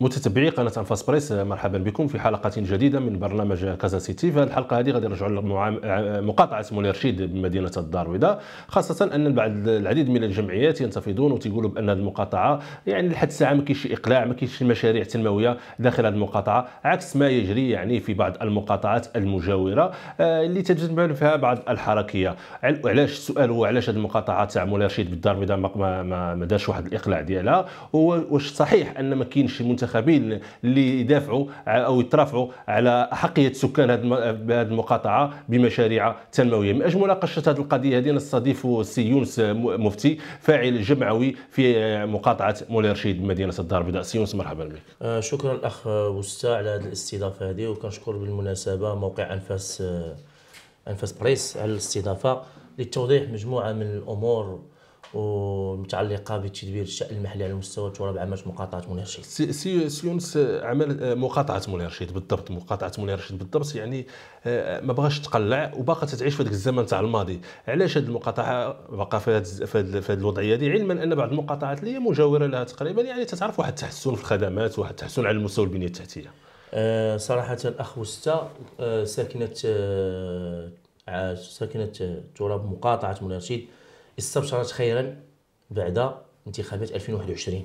متتبعي قناة أنفاس بريس مرحبا بكم في حلقة جديدة من برنامج كازا سيتي. في الحلقة هذه غادي نرجعوا لمقاطعه مولاي رشيد بمدينة الدار البيضاء خاصة أن بعد العديد من الجمعيات ينتفضون وتيقولوا بأن هذه المقاطعة يعني لحد الساعة ما كاينش إقلاع ما كاينش مشاريع تنموية داخل هذه المقاطعة عكس ما يجري يعني في بعض المقاطعات المجاورة آه، اللي تجد فيها بعض الحركية. علاش السؤال هو علاش هذه المقاطعة تاع مولاي رشيد بالدار البيضاء ما, ما, ما دارش واحد الإقلاع ديالها. واش صحيح أن ما كاينش منتخب المنتخبين اللي يدافعوا أو يترافعوا على احقيه سكان هذه المقاطعة بمشاريع تنموية. من أجل مناقشة هذه القضية هذه نستضيف السي يونس مفتي فاعل جمعوي في مقاطعة مولاي رشيد بمدينه الدار البيضاء. سي يونس مرحبا بك. آه شكرا الاخ بوستا على هذه الاستضافة هذه وكنشكر بالمناسبة موقع أنفاس آه أنفاس بريس على الاستضافة لتوضيح مجموعة من الأمور ومتعلقة بتدبير الشأن المحلي على مستوى التراب عماله مقاطعه مولاي رشيد. سي سي يونس عمل مقاطعة مولاي رشيد بالضبط مقاطعة مولاي رشيد بالضبط يعني آه، ما بغاش تقلع وباقا تتعيش في ذاك الزمن تاع الماضي علاش هذه المقاطعة باقا في هذه الوضعية هذه علما أن بعض المقاطعات اللي هي مجاورة لها تقريبا يعني تتعرف واحد التحسن في الخدمات واحد التحسن على المستوى البنية التحتية. أه صراحة الاخ بوستا أه ساكنة أه ساكنة تراب مقاطعة مولاي رشيد استبشرت خيرا بعد انتخابات 2021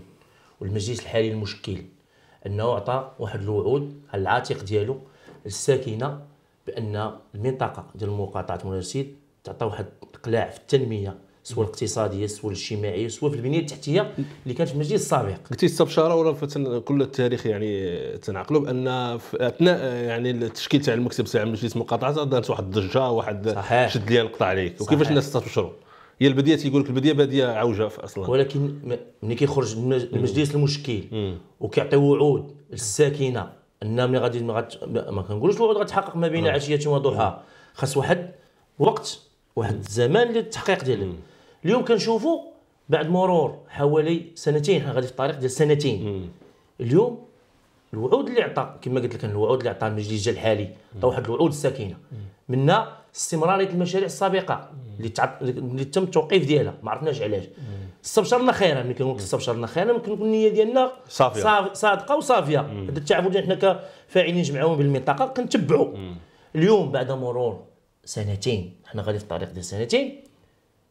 والمجلس الحالي المشكل أنه أعطى واحد الوعود على العاتق ديالو الساكنة بأن المنطقة ديال مقاطعه رشيد تعطى واحد الاقلاع في التنمية سواء الاقتصادية سواء الاجتماعية سواء في البنية التحتية اللي كانت في المجلس السابق. قلتي استبشارة ولا كل التاريخ يعني تنعقلوا بأن في أثناء يعني التشكيل تاع المكتب تاع مجلس المقاطعه دارت واحد الضجة واحد صحيح. شد ليا القطع عليك. وكيفاش الناس استبشروا؟ هي البدية تيقول لك البدية باديه عوجه أصلا. ولكن ملي كيخرج المجلس المشكل وكيعطي وعود للساكنة أن ملي غادي ما كنقولوش الوعود غتحقق ما بين عشيه وضحاها. خاص واحد وقت واحد الزمان للتحقيق ديالها اليوم كنشوفوا بعد مرور حوالي سنتين حنا غادي في الطريق ديال سنتين. اليوم الوعود اللي عطى كما قلت لك الوعود اللي عطى المجلس الحالي عطى واحد الوعود الساكنة. منها استمراريه المشاريع السابقة اللي تعط... اللي تم التوقيف ديالها ما عرفناش علاش. استبشرنا خيرا ملي كنقول استبشرنا خيرا ممكن نكون النية ديالنا صافية. صادقة وصافية. هذا التعامل ديالنا حنا كفاعلين جمعويين بالمنطقة كنتبعوا. اليوم بعد مرور سنتين حنا غادي في الطريق ديال سنتين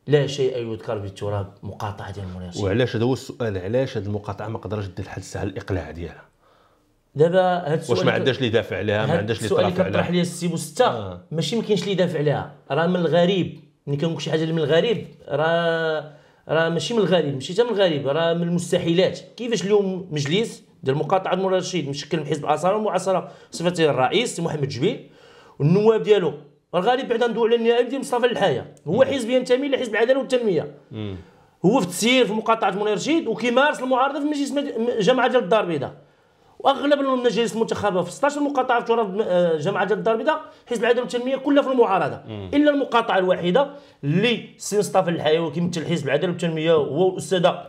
لا شيء يذكر بالتراب مقاطعة ديال المناقشه وعلاش؟ هذا هو السؤال علاش هذه المقاطعة ما قدرش دير لحد الساعة الإقلاع ديالها؟ دابا هاد السؤال واش ما عندهاش اللي يدافع عليها ما عندهاش اللي يطرح عليها السؤال اللي كطرح لي السي بوستا آه. ماشي ما كاينش اللي يدافع عليها راه من الغريب. ملي كنقول شي حاجة من الغريب راه راه ماشي من الغريب ماشي حتى من الغريب راه من المستحيلات. كيفاش اليوم مجلس ديال مقاطعة مولاي رشيد مشكل من حزب الاصاله والمعاصره بصفته الرئيس محمد جبيل والنواب ديالو الغالب بعدا ندوي على النائب ديال مصطفى الحيا هو حزب ينتمي لحزب العدالة والتنمية. هو في التسيير في مقاطعة مولاي رشيد وكيمارس المعارضة في مجلس جماعه ديال الدار البيضاء. واغلب المجالس المنتخبة في 16 مقاطعه في تراب آه، جماعة الدار البيضاء حزب العداله والتنميه كلها في المعارضة. إلا المقاطعه الوحيدة اللي السي مصطفى الحيا كيمثل حزب العداله والتنميه هو الأستاذة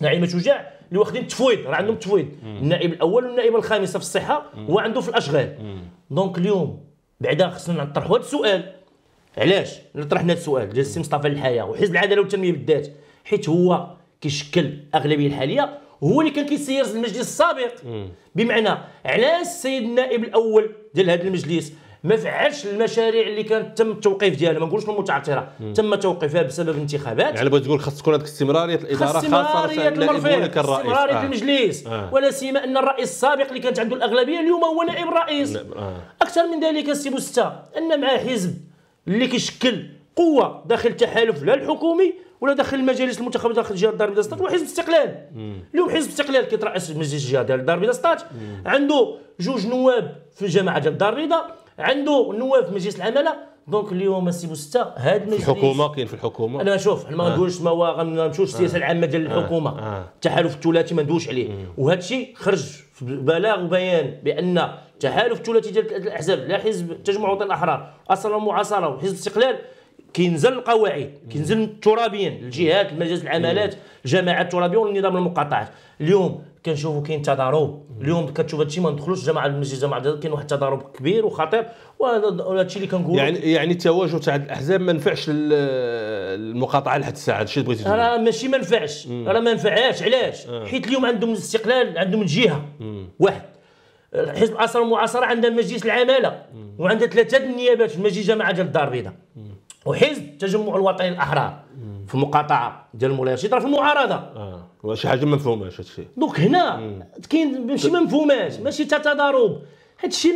نعيمة شجاع اللي واخدين التفويض راه عندهم تفويض. النائب الأول والنائب الخامسة في الصحة هو عنده في الأشغال. donc اليوم بعدا خصنا نطرحوا هذا السؤال. علاش طرحنا هذا السؤال؟ ديال السي مصطفى الحيا وحزب العداله والتنمية بالذات حيت هو كيشكل الاغلبيه الحالية هو اللي كان كيسير المجلس السابق. بمعنى علاش السيد النائب الأول ديال هذا المجلس ما فعلش المشاريع اللي كانت تم التوقيف ديالها ما نقولش المتعثره تم توقيفها بسبب انتخابات. يعني بغيت تقول خاص تكون هذيك استمراريه الإدارة خاصة استمرارية المرفق استمرارية آه. المجلس. آه. ولا سيما أن الرئيس السابق اللي كانت عنده الأغلبية اليوم هو نائب الرئيس آه. أكثر من ذلك السي بوستا أن مع حزب اللي كيشكل قوة داخل التحالف لا الحكومي ولا داخل المجالس المنتخبه داخل جهة الدار البيضاء هو حزب استقلال. اليوم حزب استقلال كيترأس مجلس الجهه ديال الدار البيضاء عنده جوج نواب في الجماعه ديال الدار البيضاء عنده نواب في مجلس العمالة. donc اليوم السي بوستا هذا المجلس الحكومة كاين في الحكومة. أنا شوف ما غنقولش ما هو غنمشيوش السياسة العامة ديال الحكومة. آه. التحالف الثلاثي ما ندوش عليه. وهذا الشيء خرج في بلاغ وبيان بأن التحالف الثلاثي ديال الأحزاب لا حزب تجمع وطني الأحرار الأصالة والمعاصره وحزب الاستقلال كينزل القواعد كينزل ترابيا الجهات المجالس العمالات الجماعات الترابيه والنظام المقاطعات. اليوم كنشوفوا كاين تضارب. اليوم كتشوف هادشي ما ندخلوش جماعة المجلس جماعة كاين واحد التضارب كبير وخطير. وهذا الشيء اللي كنقول يعني يعني التواجد تاع الأحزاب ما نفعش المقاطعة لحد الساعة هادشي اللي بغيتي تقول راه ماشي ما نفعش. راه ما نفعهاش علاش؟ آه. حيت اليوم عندهم الاستقلال عندهم الجهه واحد. حزب الاثر والمعاصره عندها مجلس العمالة وعندها ثلاثة النيابات في مجلس جماعة ديال الدار البيضاء. وحزب التجمع الوطني الأحرار في المقاطعه ديال مولاي رشيد راه في المعارضة. آه. شي حاجة ما مفهوماش هادشي. دونك هنا كاين ماشي ما مفهوماش ماشي تضارب هادشي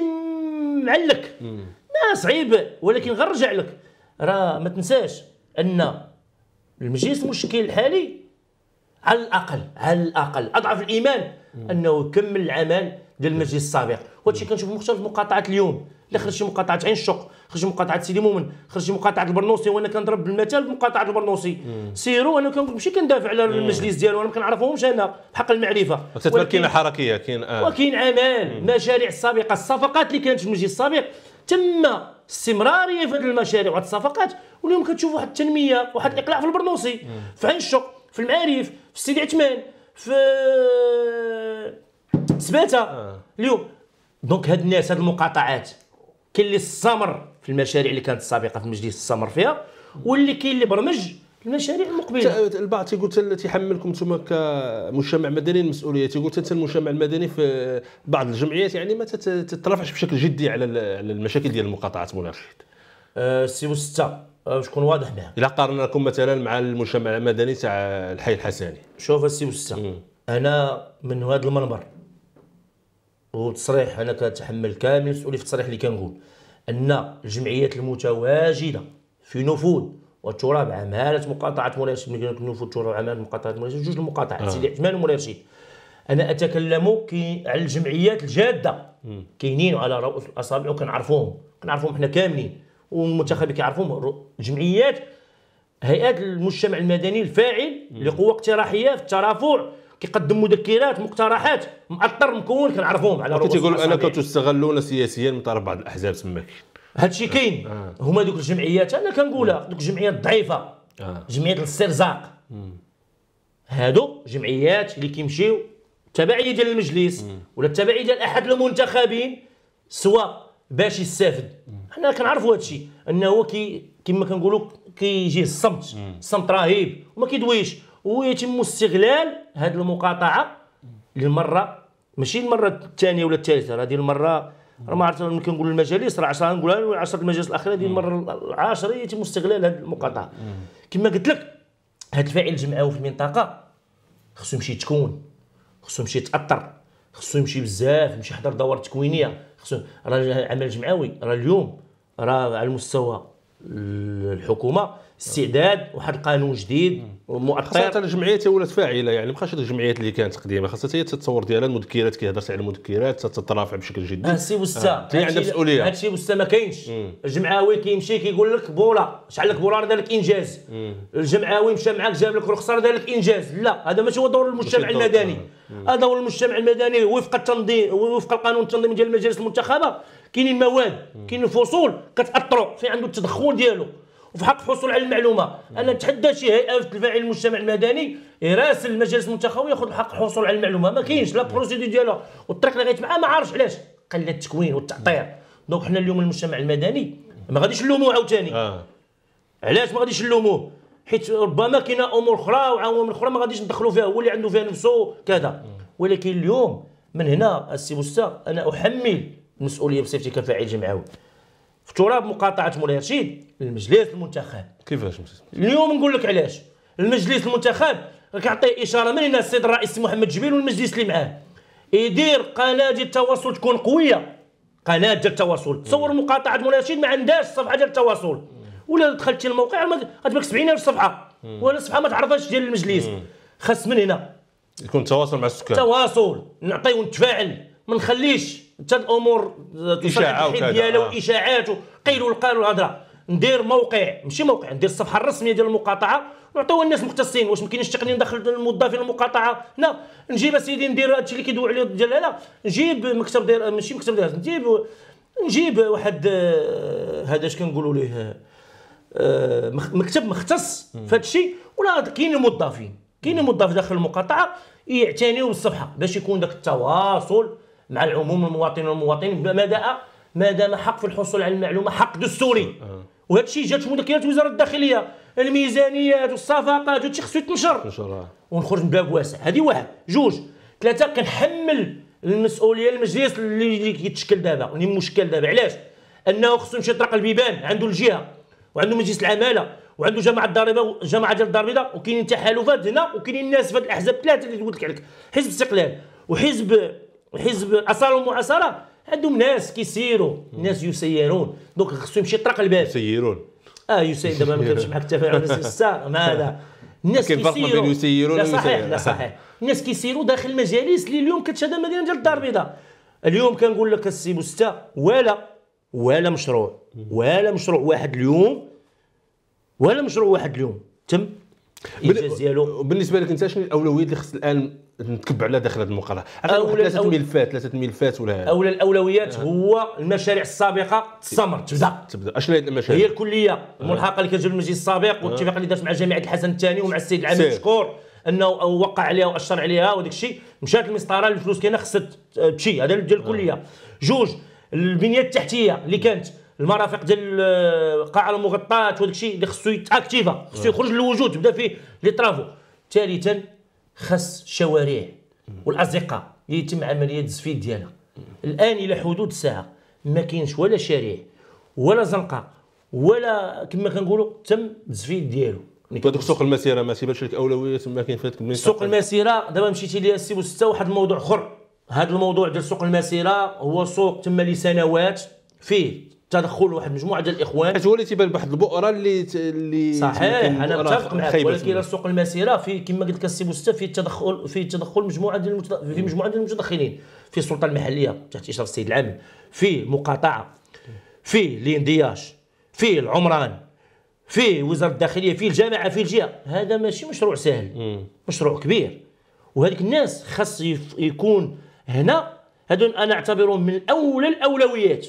معلك ما صعيب. ولكن غنرجع لك. راه ما تنساش أن المجلس المشكل الحالي على الأقل على الأقل أضعف الإيمان. أنه يكمل العمل ديال المجلس السابق. وهادشي كنشوف مختلف مقاطعات اليوم. إلا خرج شي مقاطعه عين الشق خرج مقاطعه سيدي مومن خرج مقاطعه البرنوسي وأنا كنضرب بالمثال بمقاطعه البرنوسي. سيروا أنا كنقول ماشي كندافع على المجلس ديالو أنا ما كنعرفهمش أنا بحق المعرفة. تتبان كاين حركية كاين آه. وكاين عمل مشاريع السابقة الصفقات اللي كانت في المجلس السابق تم استمراريه في هذه المشاريع وهذه الصفقات. واليوم كتشوف واحد التنمية واحد الإقلاع في البرنوسي في عين الشق في المعارف في سيدي عثمان في سباته آه. اليوم. دونك هاد الناس هاد المقاطعات كاين اللي استمر في المشاريع اللي كانت السابقه في المجلس استمر فيها واللي كاين اللي برمج المشاريع المقبلة. البعض تيقول تيحملكم أنتم كمجتمع مدني المسؤولية تيقول حتى المجتمع المدني في بعض الجمعيات يعني ما تترافعش بشكل جدي على المشاكل ديال المقاطعات مولاي رشيد أه سي بوستة باش نكون واضح معاه إلا قارناكم مثلا مع المجتمع المدني تاع الحي الحسني. شوف السي بوستة أنا من هذا المنبر وتصريح أنا كنتحمل كامل المسؤوليه في التصريح اللي كنقول. أن الجمعيات المتواجدة في نفوذ وتراب عماله مقاطعة مولاي رشيد ملي نفوذ تراب عماله مقاطعة مولاي رشيد جوج المقاطعات. آه. سيدي عثمان ومولاي رشيد أنا أتكلم كي على الجمعيات الجادة. كاينين على رؤوس الأصابع وكنعرفوهم. كنعرفوهم حنا كاملين. والمنتخبين كيعرفوهم جمعيات هيئات المجتمع المدني الفاعل لقوة اقتراحية في الترافع كيقدم مذكرات مقترحات مأطر مكون كنعرفوهم على رؤوس تيقول انكم تستغلون سياسيا من طرف بعض الأحزاب تما هادشي كاين. آه. هما دوك الجمعيات أنا كنقولها دوك الجمعيات الضعيفة. آه. جمعيات الاسترزاق هادو جمعيات اللي كيمشيو تبعيه ديال المجلس ولا التبعية ديال أحد المنتخبين سواء باش يستافد. حنا كنعرفوا هادشي. أنه هو كي كما كنقولوا كيجيه الصمت. الصمت رهيب. وما كيدويش. ويتم استغلال هذه المقاطعة للمرة ماشي المرة الثانية ولا الثالثة هذه المرة راه ما عرفت ملي كنقول المجالس راه 10 نقولها 10 المجالس الأخيرة هذه المرة العاشرة يتم استغلال هذه المقاطعة. كما قلت لك هذا الفاعل الجمعوي في المنطقة خصو يمشي يتكون خصو يمشي يتأثر خصو يمشي بزاف يمشي يحضر دورات تكوينية خصو راه العمل الجمعوي راه اليوم راه على المستوى الحكومة استعداد واحد القانون جديد مؤطر خاصة الجمعيات ولات فاعلة يعني ما بقاش الجمعيات اللي كانت قديمة خاصها هي التطور ديالها المذكرات كيهضر على المذكرات تترافع بشكل جدي. هادشي وستا آه. هي عندها مسؤولية. هادشي وستا ما كاينش. الجمعاوي كيمشي كيقول لك بولا. شحال لك بولا؟ دار لك إنجاز. الجمعاوي مشى معاك جاب لك رخصة دار لك إنجاز. لا هذا ماشي هو دور المجتمع المدني. هذا دور المجتمع المدني. وفق التنظيم وفق القانون التنظيمي ديال المجالس المنتخبة كاينين مواد كاينين فصول كتاثروا في عنده التدخل ديالو. وفي حق الحصول على المعلومة. أنا نتحدى شي هيئة في الفاعل المجتمع المدني يراسل المجالس المنتخبه وياخذ حق الحصول على المعلومة. ما كاينش لا بروسيدي ديالها. والطريق اللي غيت معاه ما عارفش علاش. قله التكوين والتأطير. donc حنا اليوم المجتمع المدني ما غاديش نلوموه عاوتاني. آه. علاش ما غاديش نلوموه؟ حيت ربما كاينة أمور أخرى وعوامل أخرى ما غاديش ندخلوا فيها. هو اللي عنده فيها نفسه كذا. ولكن اليوم من هنا السي بوستا أنا أحمل المسؤولية بصفتي كفاعل جمعوي. في تراب مقاطعه مولاي رشيد المجلس المنتخب. كيفاش اليوم نقول لك علاش. المجلس المنتخب كيعطي إشارة من هنا السيد الرئيس محمد جبيل والمجلس اللي معاه. يدير قناة ديال التواصل تكون قوية. قناة ديال التواصل. تصور مقاطعة مولاي رشيد ما عندهاش صفحة ديال التواصل. ولا دخلتي الموقع غتبقى 70000 صفحة. ولا صفحة ما تعرفهاش ديال المجلس. خاص من هنا. يكون تواصل مع السكان. تواصل. نعطيو نتفاعل. ما نخليش حتى الأمور إشاعات ديالها واشاعات وقيل والقال والهضره ندير موقع ماشي موقع ندير الصفحه الرسمية ديال المقاطعة. ونعطيوها الناس المختصين واش ما كاينش تقنية ندخل الموظفين المقاطعة؟ لا. نجيب أسيدي ندير هادشي اللي كيدوي عليه الجلاله نجيب مكتب ديال ماشي مكتب ديال نجيب نجيب واحد آه، هذا اش كنقولوا ليه؟ آه، مكتب مختص في الشيء ولا كاينين موظفين كاينين موظف داخل المقاطعة يعتنيوا بالصفحة باش يكون ذاك التواصل مع العموم المواطنين والمواطنين ما دام ما دام حق في الحصول على المعلومة حق دستوري. وهذا الشيء جات مذكرات وزارة الداخلية. الميزانيات والصفقات وهذا الشيء خصو يتنشر. الله ونخرج من باب واسع. هذه واحد. جوج. ثلاثة كنحمل المسؤولية المجلس اللي كيتشكل دابا. اللي مشكل دابا. علاش؟ أنه خصو يمشي يطرق البيبان. عنده الجهة وعنده مجلس العمالة وعنده جماعة الضريبة جماعة ديال الدار البيضاء وكاينين تحالفات هنا وكاينين الناس في هذه الأحزاب ثلاثة اللي قلت لك عليك. حزب استقلال وحزب حزب الاصاله والمعاصره عندهم ناس كيسيروا ناس يسيرون. donc خصو يمشي يطرق الباب. سيرون آه يسير. دابا ما كنتش معك التفاعل. الساعة ما هذا. الناس كيسيروا بين يسيرون لا صحيح. لا صحيح. الناس كيسيروا داخل المجالس اللي اليوم كتشهد المدينة ديال الدار البيضاء. اليوم كنقول لك السي بوستا ولا ولا مشروع. ولا مشروع واحد اليوم. ولا مشروع واحد اليوم. تم. الانجاز ديالو. بالنسبة لك أنت شنو الاولويات اللي خص الآن نتكب على داخل هذه المقالة؟ أولا- ثلاثة أول- ملفات ثلاثة ملفات ولا اولى الأولويات هو المشاريع السابقة تستمر تبدأ. تبدأ. أشنو هي المشاكل هي الكلية الملحقة اللي كتجي المجلس السابق والاتفاق اللي دارت مع جامعة الحسن الثاني ومع السيد العامل سير. مشكور انه وقع عليها واشر عليها وداك الشيء. مشات المسطرة الفلوس كاينة خصها تمشي. هذا ديال الكلية. جوج البنية التحتية اللي كانت المرافق ديال القاعه المغطاة وداك الشيء اللي خصو يت activa خصو يخرج للوجود تبدا فيه les travaux. ثالثا خص الشوارع والازقه يتم عملية التزفيت ديالها. الآن إلى حدود الساعة ما كاينش ولا شارع ولا زنقة ولا كما كنقولوا تم التزفيت ديالو. هذوك سوق المسيرة ما تيبانش لك اولويات ما كاين فاتك. سوق المسيرة دابا مشيتي ليا السي بوسته واحد الموضوع أخر. هذا الموضوع ديال سوق المسيرة هو سوق تم لسنوات فيه. تدخل واحد مجموعة ديال الإخوان. حيت هو اللي تيبان بواحد البؤرة اللي ت- اللي صحيح أنا متفق معك ولكن. سوق المسيرة في كما قلت لك السي بوسته في تدخل في تدخل مجموعة ديال المتد... في مجموعة ديال المتدخلين. في السلطة المحلية تحت إشراف السيد العامل في مقاطعة. في الاندياش في العمران. في وزارة الداخلية. في الجامعة في الجهة. هذا ماشي مشروع سهل. مشروع كبير. وهذيك الناس خاص يكون هنا هذول أنا اعتبرهم من اولى الأولويات.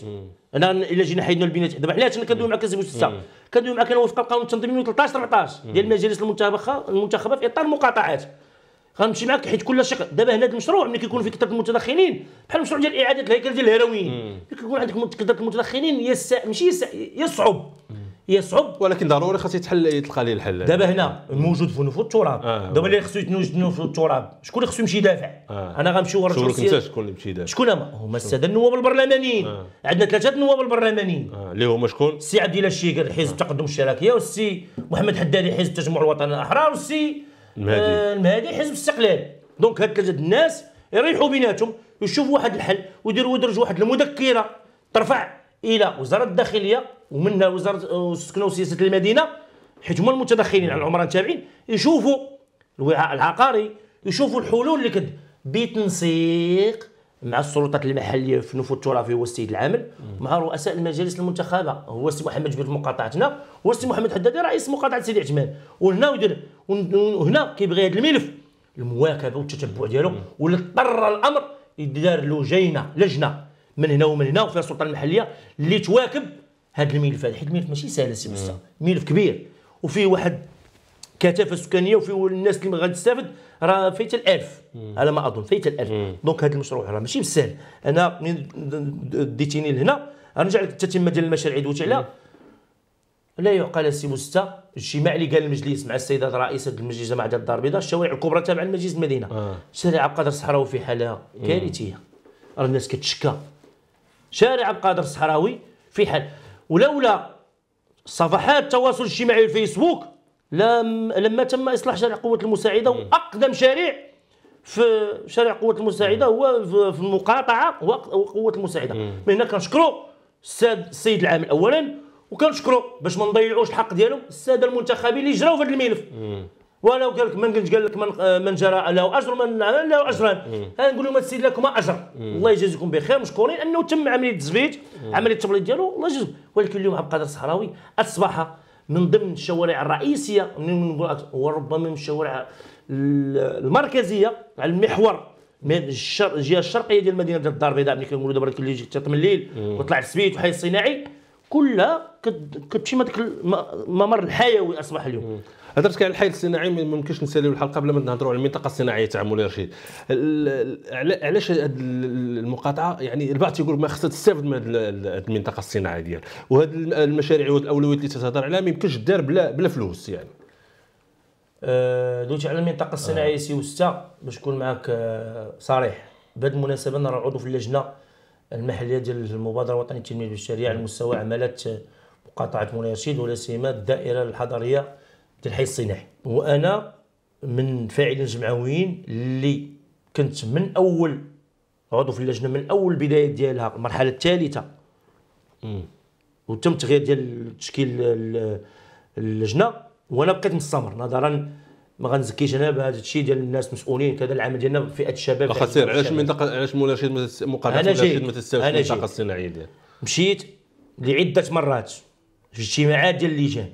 أنا إلا جينا حيدنا البنات دابا حنا أنا كندوي معك السي بوسته كندوي معك أنا وفق القانون التنظيمي 13 14 ديال المجالس المنتخبة المنتخبة في إطار المقاطعات. غنمشي معك حيت كل شق دابا هنا المشروع ملي كيكون فيه كثره المتدخلين بحال المشروع ديال إعادة الهيكلة ديال الهراويين ملي كيكون عندك كثره المتدخلين يس ماشي يس يصعب. يصعب ولكن ضروري خاص يتحل يتلقى ليه الحل. دابا هنا موجود في نفوذ التراب. آه. دابا اللي خصو يتنوج في نفوذ التراب. شكون اللي خصو يمشي يدافع؟ آه. أنا غنمشي ورا. انت شكون اللي مشي دابا شكون هما؟ هما السادة النواب البرلمانيين. عندنا ثلاثة النواب البرلمانيين. آه، اللي هما شكون؟ السي عبد الله الشيكر حزب التقدم والاشتراكيه والسي محمد حدادي حزب التجمع الوطني الأحرار والسي المهدي. آه المهدي حزب الاستقلال donc هاد ثلاثة الناس يريحوا بيناتهم يشوفوا واحد الحل ويديروا يدرجوا واحد المذكرة ترفع إلى وزارة الداخلية ومنها وزارة السكنى وسياسة المدينة حيت هما المتدخلين على العمران التابعين يشوفوا الوعاء العقاري يشوفوا الحلول اللي كد بتنسيق مع السلطات المحلية في نفوذ الترابي هو السيد العامل مع رؤساء المجالس المنتخبة هو السي محمد جبير في مقاطعتنا هو السي محمد حدادي رئيس مقاطعة سيدي عثمان. وهنا يدير وهنا كيبغي هذا الملف المواكبة والتتبع ديالو واللي اضطر الأمر يدار له جينه لجنة. من هنا ومن هنا وفيها السلطة المحلية اللي تواكب هذا الملف هذا حيت الملف ماشي سهل مستر. ملف كبير. وفيه واحد كثافه سكانية وفي الناس اللي غادي تستافد راه فايت الألف. على ما أظن فايت الألف. donc هذا المشروع راه ماشي بالسهل أنا من ديتيني لهنا غنرجع لك التتمه ديال المشاريع دويت عليها. لا يعقل السي بوستا الاجتماع اللي قال المجلس مع السيدة رئيسه المجلس جماعة ديال الدار البيضاء الشوارع الكبرى تابعة لمجلس المدينة. آه. شارع عبد القادر الصحراوي في حالة كارثية. راه الناس كتشكى. شارع عبد القادر الصحراوي في حال ولولا صفحات التواصل الاجتماعي الفيسبوك لم لما تم إصلاح شارع قوة المساعدة وأقدم شارع في شارع قوة المساعدة هو في- المقاطعه هو قوه المساعدة. من هنا كنشكروا الساد السيد العامل اولا وكنشكروا باش ما نضيعوش الحق ديالهم السادة المنتخبين اللي جراو في هذا الملف. ولو قال لك من قال لك من من جرى له أجر من له أجران. نقول لهم السيد لكم أجر. الله يجازيكم بخير مشكورين أنه تم عملية التزويج عملية التبليط ديالو الله يجازيكم. ولكن اليوم عبد القادر الصحراوي أصبح من ضمن الشوارع الرئيسية من نقول وربما من الشوارع المركزية على المحور من الشر... الجهة الشرقية ديال ديال الدار البيضاء ملي كنقولوا دابا اللي جيت من الليل وطلع السبيت وحي الصناعي. كلها كتمشي ما داك الممر الحيوي أصبح اليوم. هضرت على الحي الصناعي ما يمكنش نساليو الحلقة بلا ما نهضروا على المنطقة الصناعية تاع مولاي رشيد علاش هذه المقاطعة؟ يعني البعض تيقول ما خصها تستافد من هذه المنطقة الصناعية ديال وهذه المشاريع والأولويات اللي تتهضر عليها ما يمكنش دار بلا بلا فلوس يعني. أه دويتي على المنطقة الصناعية آه. سي وستا باش نكون معك أه صريح. بهذه المناسبة أنا عضو في اللجنة المحلية ديال المبادرة الوطنية للتنمية البشرية على مستوى عمالات مقاطعة مولاي رشيد ولا سيما الدائرة الحضرية ديال الحي الصناعي. وأنا من فاعلين الجمعويين اللي كنت من أول عضو في اللجنة من أول البدايه ديالها المرحلة الثالثة. وتم تغيير ديال تشكيل اللجنة وأنا بقيت مستمر نظرا ما غنزكيش أنا بهذا الشيء ديال الناس مسؤولين كذا العمل ديالنا فئه الشباب. واخا سير علاش المنطقة علاش مولاي رشيد مقاطعه مولاي رشيد ما تستاوش المنطقة الصناعية ديال مشيت لعدة مرات في اجتماعات ديال اللجان.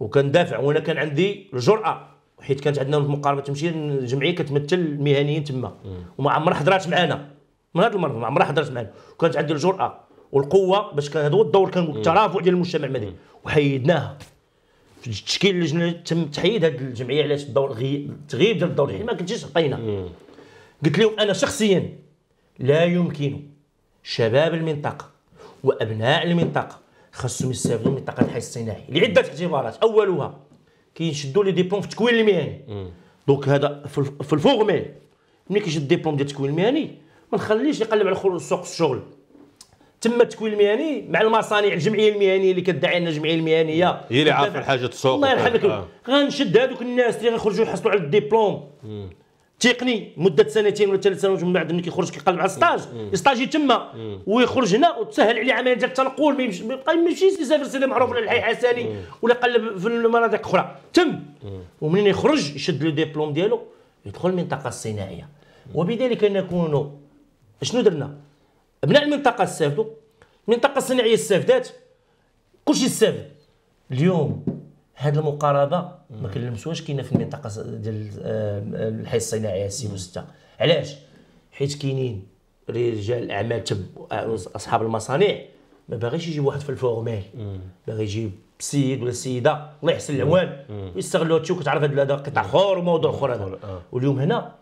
وكندافع وأنا كان عندي الجرأه حيت كانت عندنا مقاربة تمشي الجمعية كتمثل المهنيين تما. وما عمرها حضرات معنا من هذا المرة ما عمرها حضرات معنا وكانت عندي الجرأة والقوة باش كان هذا هو الدور كان الترافع ديال المجتمع المدني. وحيدناها. في تشكيل اللجنة تم تحييد هذه الجمعية علاش الدور تغيب ديال الدور. ما كنتيش عطينا قلت لهم أنا شخصيا لا يمكن شباب المنطقة وأبناء المنطقة خاصهم يستافدوا من منطقة الحي الصناعي لعدة اعتبارات. أولها كيشدوا لي ديبلوم في التكوين المهني. donc هذا في ال formel. ملي كيشد ديبلوم ديال التكوين المهني ما نخليش يقلب على سوق الشغل. تم التكوين المهني مع المصانع الجمعية المهنيه اللي كتدعي ان الجمعية المهنيه هي اللي عارفة الحاجة السوق الله يرحمك آه. غنشد هذوك الناس اللي غيخرجوا يحصلوا على الدبلوم. تقني مدة سنتين ولا ثلاث سنوات من بعد ملي كيخرج كيقلب على stage يستاجي تما ويخرج هنا وتسهل عليه عملية ديال التنقل. ما يبقى يمشيش يسافر سيدي معروف ولا الحي حساني ولا يقلب في المناطق أخرى. تم. ومنين يخرج يشد le diplôme ديالو؟ يدخل المنطقة الصناعية. وبذلك نكون شنو درنا؟ ابناء المنطقة استافدوا المنطقة الصناعيه استافدات كلشي استافد اليوم هذه المقاربة ما كنلمسوهاش كاينة في المنطقة ديال آه، الحي الصناعي سي بوستة علاش؟ حيت كاينين رجال الاعمال تب أصحاب المصانع ما باغيش يجيب واحد في ال formel باغي يجيب سيد ولا سيدة الله يحسن العوان ويستغلوا هادشي وكتعرف هذا قطع اخر وموضوع اخر هذا. آه. واليوم هنا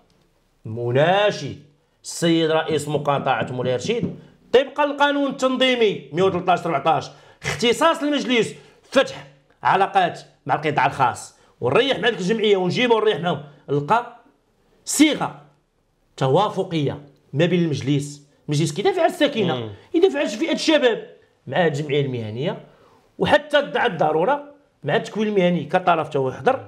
مناشد. السيد رئيس مقاطعة مولاي رشيد طبقا للقانون التنظيمي 113 14 اختصاص المجلس فتح علاقات مع القطاع الخاص. ونريح مع الجمعية ونجيبها ونريح معهم نلقى صيغة توافقية ما بين المجلس. المجلس كيدافع على الساكنه يدافع على فئة الشباب مع الجمعية المهنية. وحتى الضرورة مع التكوين المهني كطرف تو يحضر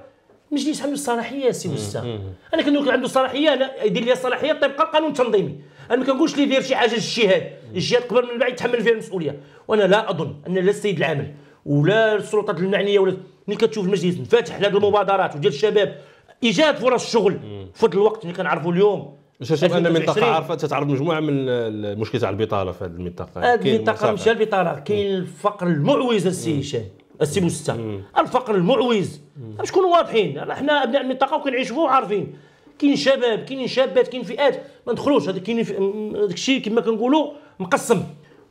المجلس عنده الصلاحية سي بوستة أنا كنقول عنده الصلاحية أنا يدير لي الصلاحية طبقا القانون التنظيمي أنا ما كنقولش لي يدير شي حاجة للجهاد الجهاد قبل من بعد يتحمل فيها المسؤولية. وأنا لا أظن أن لا السيد العامل ولا السلطات المعنيه ولا ملي كتشوف المجلس منفتح لهذه المبادرات وديال الشباب إيجاد فرص الشغل في هذا الوقت اللي كنعرفوا اليوم. شوف أن المنطقة عارفة تتعرض مجموعة من المشكلات تاع البطالة في هذه المنطقة. هذه المنطقة ماشي البطالة كاين الفقر المعوز السي هشام. السي مستة الفقر المعوز. باش نكونوا واضحين؟ إحنا أبناء المنطقة وكنعيشوا وعارفين كاين شباب كاين شابات كاين فئات. ما ندخلوش هذا كاين داك الشيء كما كنقولوا مقسم.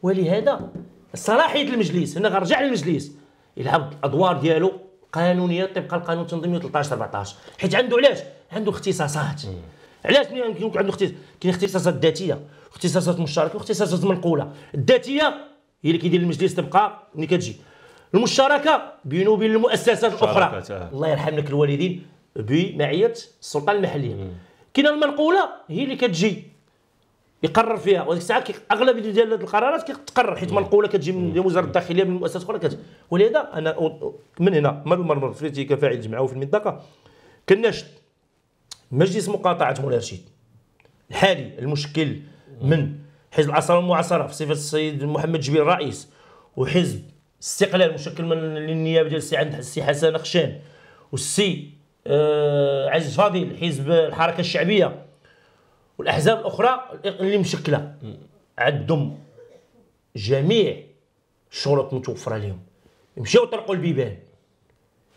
ولهذا صلاحية المجلس هنا غنرجع للمجلس. يلعب الأدوار ديالو قانونية طبقا القانون التنظيمي 13 14 حيت عنده علاش؟ عنده اختصاصات. علاش يمكن يكون عنده اختصاص؟ كاين اختصاصات ذاتية اختصاصات مشتركة واختصاصات منقوله الذاتية هي اللي كيدير المجلس تبقى ملي كتجي. المشتركه بينه وبين المؤسسات الأخرى. آه. الله يرحم لك الوالدين بمعية السلطه المحلية. كاينة المنقولة هي اللي كتجي يقرر فيها وديك الساعة أغلب ديال القرارات كتقرر حيت منقولة كتجي من وزارة الداخلية من المؤسسات الأخرى. ولهذا أنا من هنا من المنبر فريتي كفاعل جمعوي في المنطقة كناشد مجلس مقاطعة مولاي رشيد. الحالي المشكل من حزب الأصالة والمعاصره في صفة السيد محمد جبير الرئيس وحزب استقلال مشكل من النيابة ديال السي عند السي حسن خشان والسي آه عزيز فاضل حزب الحركة الشعبية. والأحزاب الأخرى اللي مشكلة. عندهم جميع الشروط متوفره لهم. يمشيو يطرقوا البيبان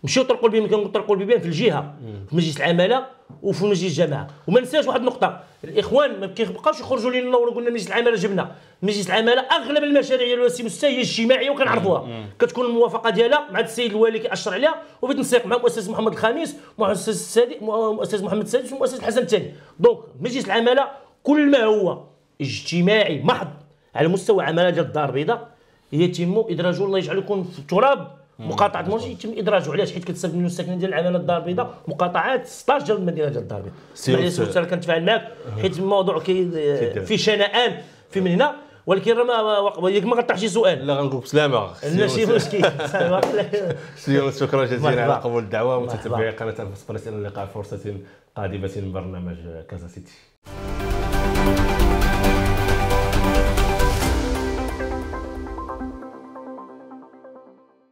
مشيو طرقوا البيبان كنقول طرقوا البيبان في الجهة في مجلس العمالة وفي مجلس الجماعة. وما ننساش واحد النقطة الإخوان ما كيبقاوش يخرجوا لنا وقلنا مجلس العمالة جبنا. مجلس العمالة أغلب المشاريع ديالو السي مستوى هي اجتماعيه وكنعرضوها كتكون الموافقة ديالها مع السيد الوالي كيأشر عليها وبتنسيق مع مؤسسه محمد الخامس مؤسسه السادس مؤسسه محمد السادس ومؤسسه الحسن الثاني. donc مجلس العمالة كل ما هو اجتماعي محض على مستوى عمالة ديال الدار البيضاء يتم ادراجه الله يجعلكم في التراب. مقاطعة مونجي يتم إدراجه علاش؟ حيت كتسبب من الساكنين ديال العمالة الدار البيضاء. مقاطعات 16 ديال المدينة ديال الدار البيضاء. لي سي كنتفاعل معك حيت الموضوع كي في شنآن في من هنا. ولكن راه ما ياك ما غطرح شي سؤال. لا غنقول بسلامة. ماشي مشكل. سيون شكرا جزيلا على قبول الدعوة. ومتتبعي قناة اسبريس إلى اللقاء. فرصة قادمه من برنامج كازا سيتي.